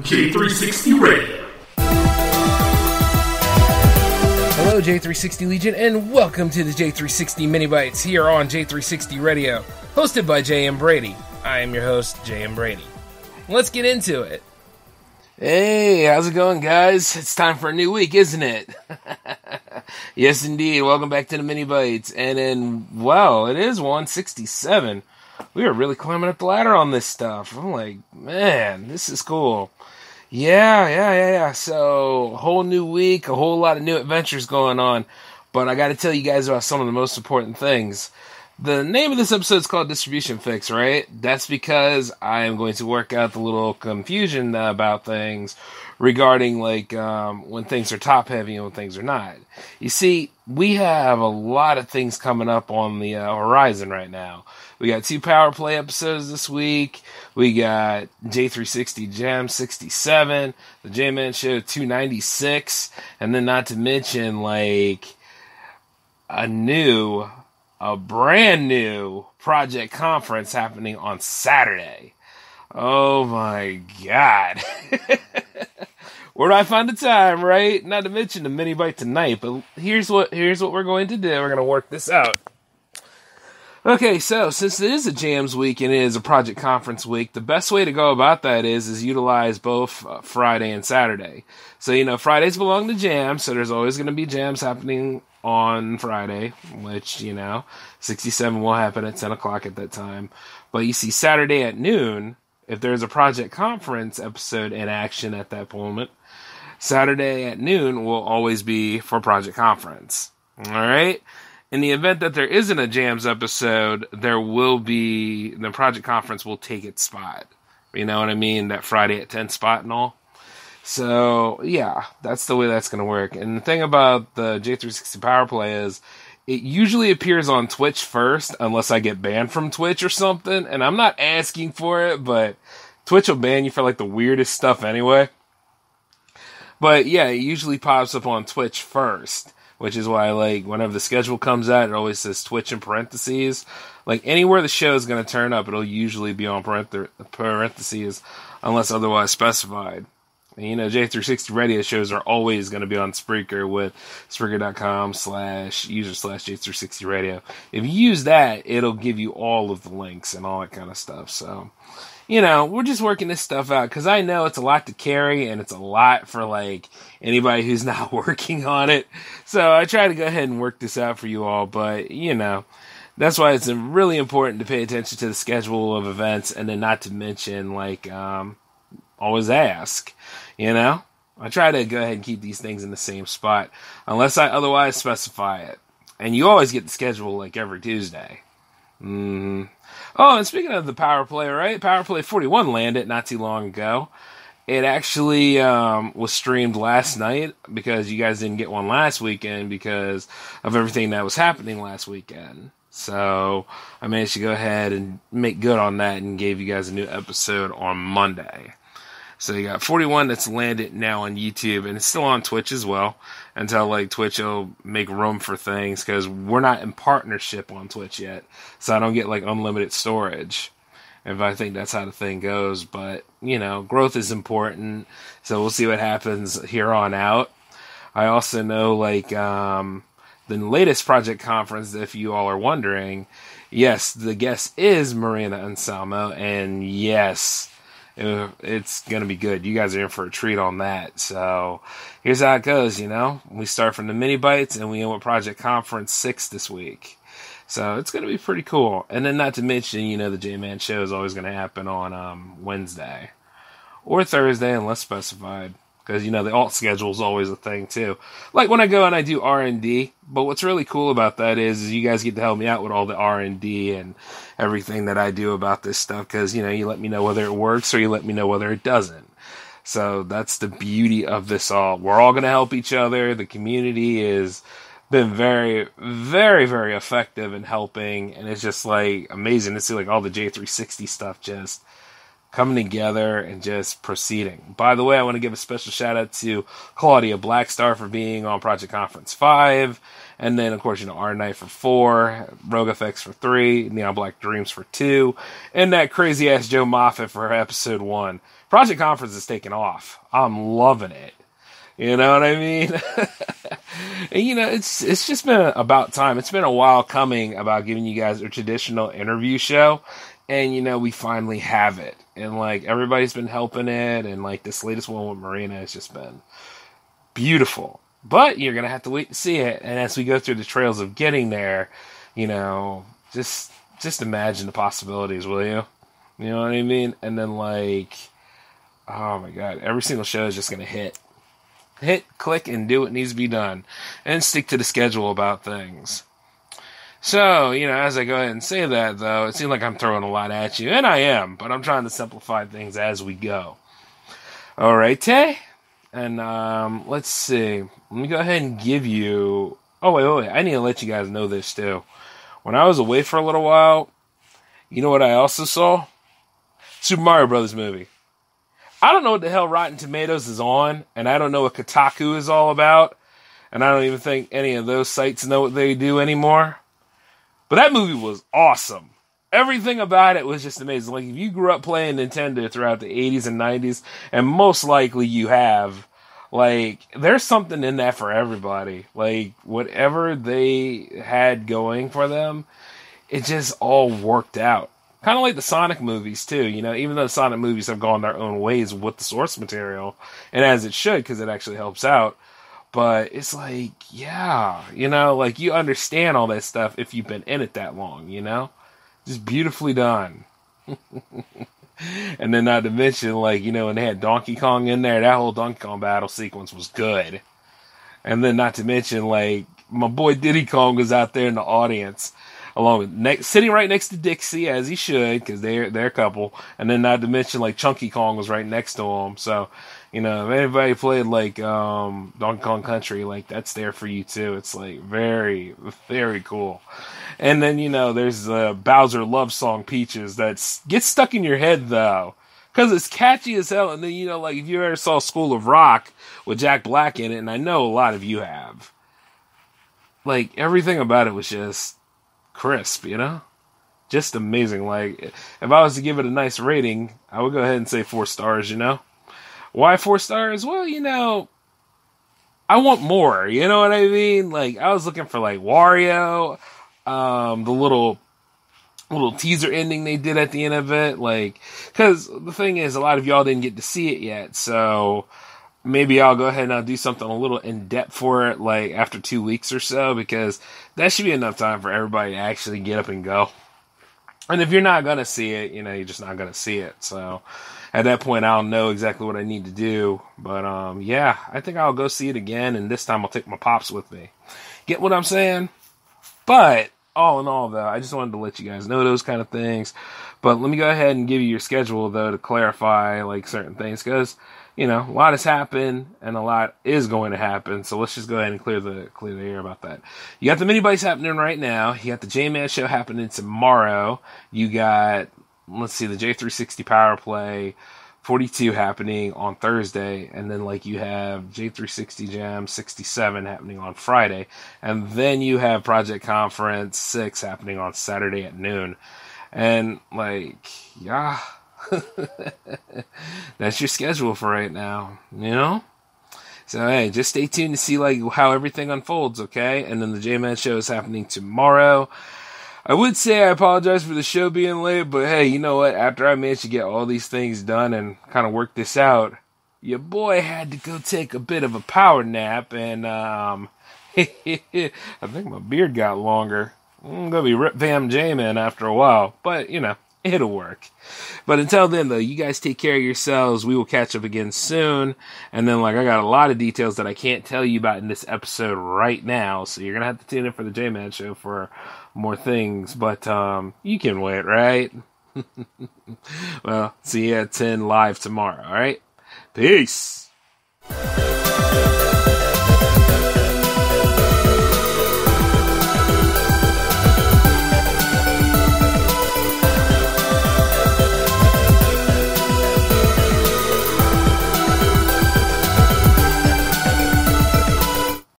J360 Radio. Hello, J360 Legion, and welcome to the J360 MiniBytes here on J360 Radio, hosted by J.M. Brady. I am your host, J.M. Brady. Let's get into it. Hey, how's it going, guys? It's time for a new week, isn't it? yes, indeed. Welcome back to the MiniBytes. And then, wow, it is 167. We are really climbing up the ladder on this stuff. I'm like, man, this is cool. Yeah, yeah, yeah, yeah. So, whole new week, a whole lot of new adventures going on. But I got to tell you guys about some of the most important things. The name of this episode is called Distribution Fix, right? That's because I am going to work out the little confusion about things regarding like um, when things are top heavy and when things are not. You see, we have a lot of things coming up on the uh, horizon right now. We got two power play episodes this week. We got J360 Jam 67, the J Man Show 296, and then not to mention like a new a brand new project conference happening on Saturday. Oh my god. Where do I find the time, right? Not to mention the MiniByte tonight, but here's what here's what we're going to do. We're going to work this out. Okay, so since it is a jams week and it is a project conference week, the best way to go about that is is utilize both uh, Friday and Saturday. So you know, Fridays belong to jams, so there's always going to be jams happening on Friday, which, you know, 67 will happen at 10 o'clock at that time. But you see, Saturday at noon, if there's a project conference episode in action at that moment, Saturday at noon will always be for project conference. All right. In the event that there isn't a jams episode, there will be the project conference will take its spot. You know what I mean? That Friday at 10 spot and all. So yeah, that's the way that's going to work. And the thing about the J360 Power Play is it usually appears on Twitch first, unless I get banned from Twitch or something. And I'm not asking for it, but Twitch will ban you for like the weirdest stuff anyway. But yeah, it usually pops up on Twitch first, which is why like whenever the schedule comes out, it always says Twitch in parentheses. Like anywhere the show is going to turn up, it'll usually be on parentheses unless otherwise specified. And, you know, J360 radio shows are always going to be on Spreaker with Spreaker.com slash user slash J360 radio. If you use that, it'll give you all of the links and all that kind of stuff. So, you know, we're just working this stuff out because I know it's a lot to carry and it's a lot for like anybody who's not working on it. So I try to go ahead and work this out for you all, but you know, that's why it's really important to pay attention to the schedule of events and then not to mention like, um, always ask. You know, I try to go ahead and keep these things in the same spot unless I otherwise specify it. And you always get the schedule like every Tuesday. Mm. Oh, and speaking of the power play, right? Power play 41 landed not too long ago. It actually um, was streamed last night because you guys didn't get one last weekend because of everything that was happening last weekend. So I managed to go ahead and make good on that and gave you guys a new episode on Monday. So you got 41 that's landed now on YouTube and it's still on Twitch as well until like Twitch will make room for things because we're not in partnership on Twitch yet. So I don't get like unlimited storage. If I think that's how the thing goes, but you know, growth is important. So we'll see what happens here on out. I also know like, um, the latest project conference, if you all are wondering, yes, the guest is Marina Anselmo and yes, it's gonna be good. You guys are in for a treat on that. So here's how it goes. You know, we start from the MiniBytes and we end with Project Conference Six this week. So it's gonna be pretty cool. And then not to mention, you know, the J Man show is always gonna happen on um, Wednesday or Thursday unless specified because you know the alt schedule is always a thing too. Like when I go and I do R and D, but what's really cool about that is, is you guys get to help me out with all the R and D and everything that I do about this stuff because you know you let me know whether it works or you let me know whether it doesn't. So that's the beauty of this all. We're all going to help each other. The community is been very, very, very effective in helping, and it's just like amazing to see like all the J360 stuff just coming together and just proceeding. By the way, I want to give a special shout out to Claudia Blackstar for being on Project Conference 5. And then, of course, you know, R Knight for 4, Rogue Effects for 3, Neon Black Dreams for 2, and that crazy ass Joe Moffat for episode 1. Project Conference is taking off. I'm loving it. You know what I mean? and, you know, it's it's just been about time. It's been a while coming about giving you guys a traditional interview show, and you know we finally have it. And like everybody's been helping it, and like this latest one with Marina has just been beautiful. But you're gonna have to wait to see it. And as we go through the trails of getting there, you know, just just imagine the possibilities, will you? You know what I mean? And then like, oh my god, every single show is just gonna hit, hit, click, and do what needs to be done, and stick to the schedule about things. So, you know, as I go ahead and say that, though, it seems like I'm throwing a lot at you, and I am, but I'm trying to simplify things as we go. All right, Tay? And um, let's see. Let me go ahead and give you. Oh, wait, wait, wait. I need to let you guys know this, too. When I was away for a little while, you know what I also saw? Super Mario Brothers movie. I don't know what the hell Rotten Tomatoes is on, and I don't know what Kotaku is all about, and I don't even think any of those sites know what they do anymore. But that movie was awesome. Everything about it was just amazing. Like if you grew up playing Nintendo throughout the 80s and 90s, and most likely you have, like there's something in that for everybody. Like whatever they had going for them, it just all worked out. Kind of like the Sonic movies too, you know. Even though the Sonic movies have gone their own ways with the source material, and as it should, because it actually helps out. But it's like, yeah, you know, like you understand all that stuff if you've been in it that long, you know, just beautifully done. and then not to mention, like you know, when they had Donkey Kong in there, that whole Donkey Kong battle sequence was good. And then not to mention, like my boy Diddy Kong was out there in the audience along with next, sitting right next to Dixie as he should because they're they're a couple, and then not to mention like Chunky Kong was right next to him. So you know, if anybody played like um, Donkey Kong Country, like that's there for you too. It's like very very cool. And then you know, there's the Bowser love song Peaches that gets stuck in your head though because it's catchy as hell. And then you know, like if you ever saw School of Rock with Jack Black in it, and I know a lot of you have, like everything about it was just crisp, you know? Just amazing. Like, if I was to give it a nice rating, I would go ahead and say four stars, you know? Why four stars? Well, you know, I want more, you know what I mean? Like, I was looking for, like, Wario, um, the little little teaser ending they did at the end of it like because the thing is a lot of y'all didn't get to see it yet so maybe I'll go ahead and I'll do something a little in depth for it, like after two weeks or so, because that should be enough time for everybody to actually get up and go. And if you're not gonna see it, you know, you're just not gonna see it. So at that point, I'll know exactly what I need to do. But um, yeah, I think I'll go see it again, and this time I'll take my pops with me. Get what I'm saying? But all in all, though, I just wanted to let you guys know those kind of things. But let me go ahead and give you your schedule, though, to clarify like certain things, because you know, a lot has happened and a lot is going to happen. So let's just go ahead and clear the clear the air about that. You got the MiniBytes happening right now. You got the J Man show happening tomorrow. You got let's see the J360 Power Play 42 happening on Thursday, and then like you have J360 Jam 67 happening on Friday, and then you have Project Conference 6 happening on Saturday at noon. And like, yeah that's your schedule for right now, you know? So hey, just stay tuned to see like how everything unfolds, okay? And then the J Man show is happening tomorrow. I would say I apologize for the show being late, but hey, you know what? After I managed to get all these things done and kind of work this out, your boy had to go take a bit of a power nap, and um, I think my beard got longer. I'm gonna be Rip Van Man after a while, but you know, it'll work. But until then, though, you guys take care of yourselves. We will catch up again soon. And then, like, I got a lot of details that I can't tell you about in this episode right now. So you're going to have to tune in for the J Man show for more things. But um, you can wait, right? well, see you at 10 live tomorrow, all right? Peace.